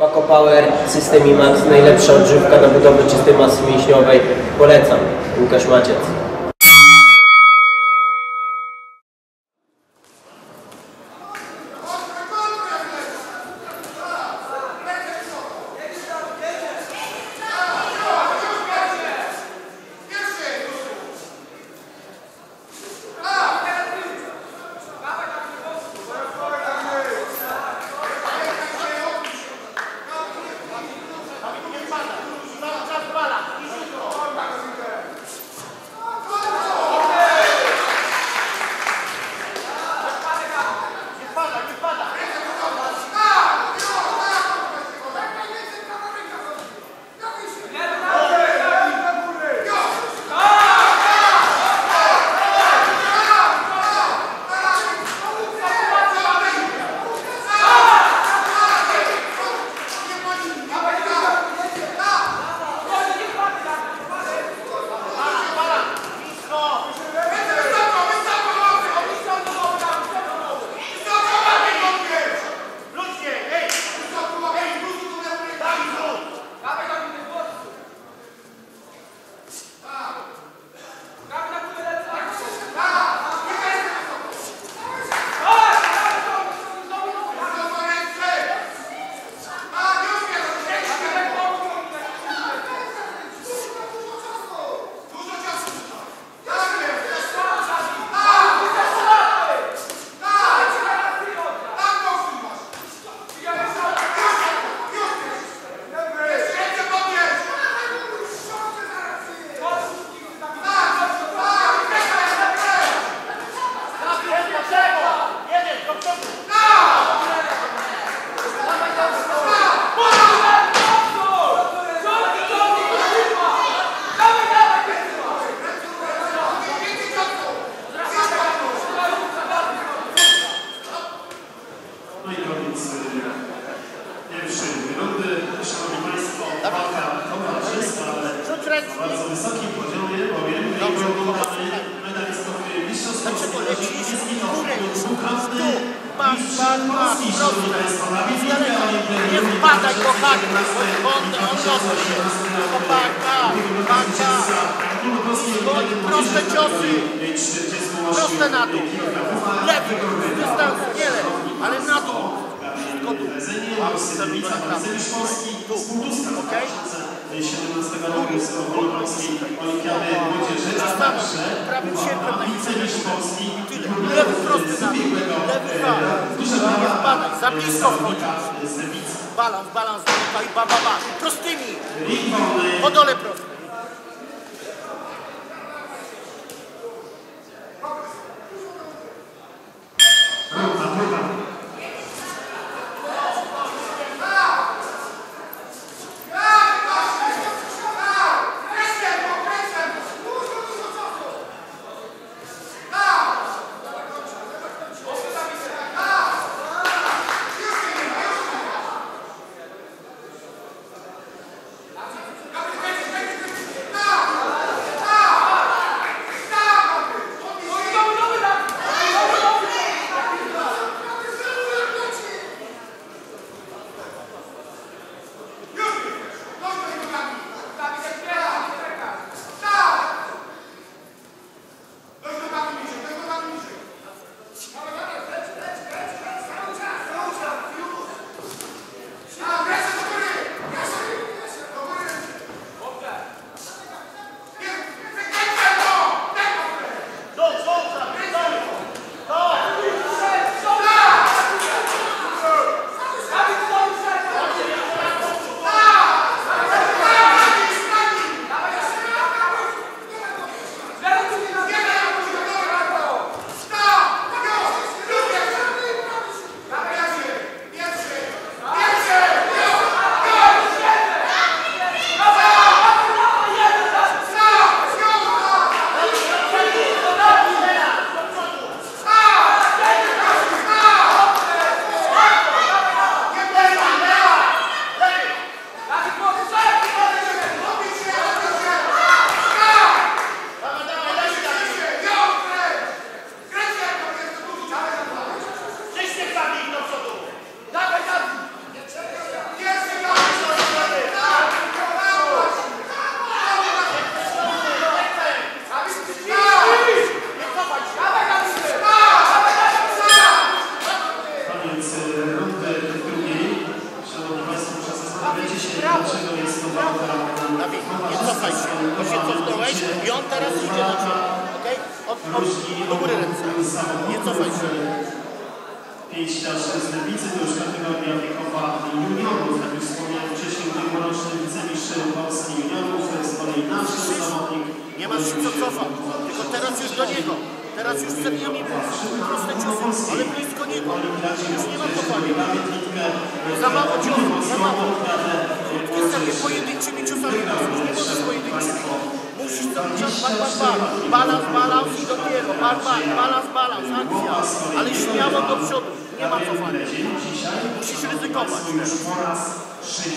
Paco Power, System IMAX, najlepsza odżywka na budowę czystej masy mięśniowej. Polecam. Łukasz Maciec. Pierwszej rundy. Szanowni Państwo, walka towarzysza, ale na bardzo wysokim poziomie, bowiem wybrany medalistów Mistrzostw Polski nie zginął. Dwukrotny mistrz Polski, Szanowni Państwo, na on rośnie. Chłopaka, chłopaka. Bądź proste ciosy. Proste na dół. Lewy, dystans, nie lewy, ale na dół. Srebrnica, Marceliusz Polski, z Półtuska, Okej? 17 roku z Ogólnopolskiej Olimpiady Młodzieży, a także na wicemistrz Polski Lewy prosty na. Lewy. Duża Nie brawa wpadaj, za blisko wchodzi. Balans, balans, i ba, ba, ba. Prostymi. Po dole prosto. Nie cofaj się. Pięściarz z Lewicy to już kategoria wiekowa juniorów, jak już wspomniałem wcześniej, ubiegłoroczny wicemistrz Polski juniorów, z kolei nasz zawodnik. Nie masz się co cofać. Tylko teraz już do niego. Teraz już przed nami proste ciosy, ale blisko niego. Już nie ma cofania. Za mało ciosów, za mało. Wystarczy pojedynczymi ciosami. Już nie pojedynczymi. Bak. Balans, balans i do niego. Bak, bak, balans, balans, akcja. Ale śmiało do przodu. Nie ma cofania. Musisz ryzykować.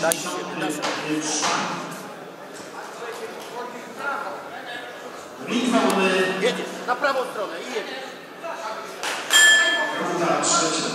Daj się, daj się. 64. Litwa, Jedziesz na prawą stronę i jedziesz. runda trzecia.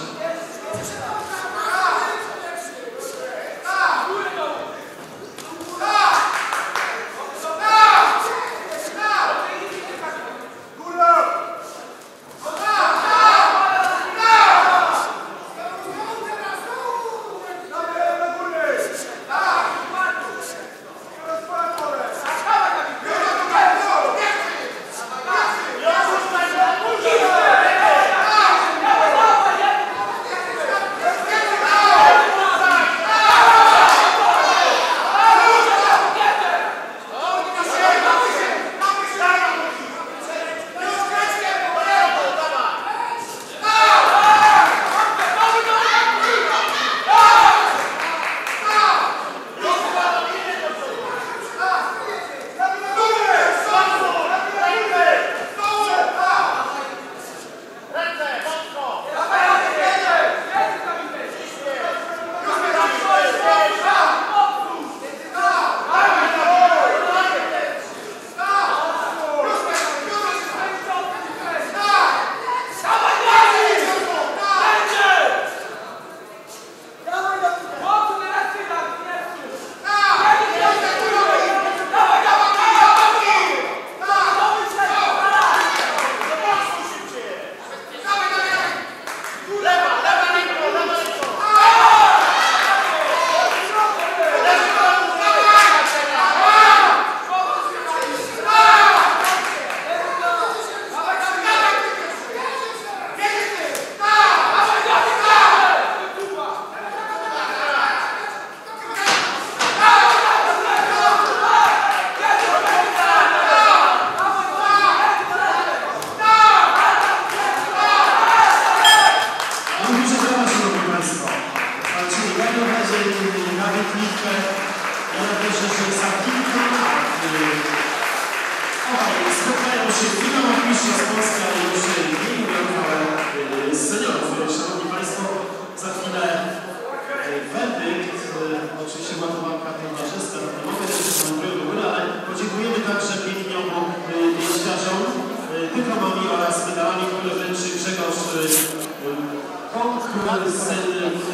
Bąk, syn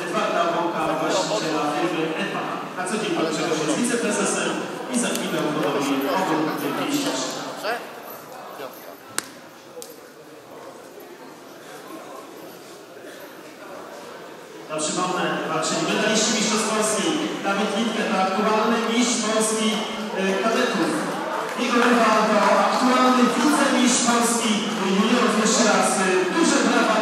Edwarda Bąka, właściciela firmy EPA. Na co dzień pan Grzegorz jest wiceprezesem i za chwilę pięściarzy. Dobrze? Piątka. Ja przypomnę, walczyli medaliści Mistrzostw Polski. Dawid Litke to aktualny mistrz Polski y, kadetów. Igor Rywal to aktualny wicemistrz Polski juniorów. Jeszcze raz y, duże brawa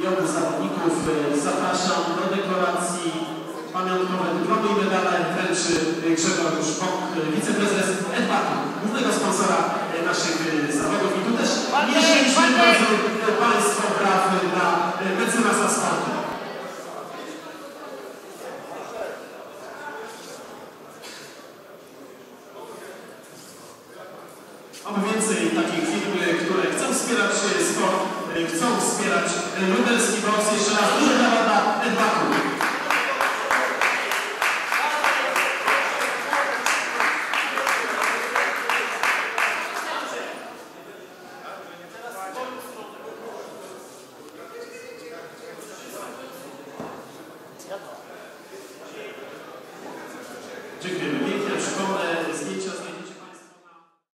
i obu zawodników y, zapraszam do dekoracji. Pamiątkowe dyplomy i medale wręczy y, Grzegorz Bąk, y, wiceprezes EDBAT-u, głównego sponsora naszych zawodów. I tu też dozór y, Państwa braw dla mecenasa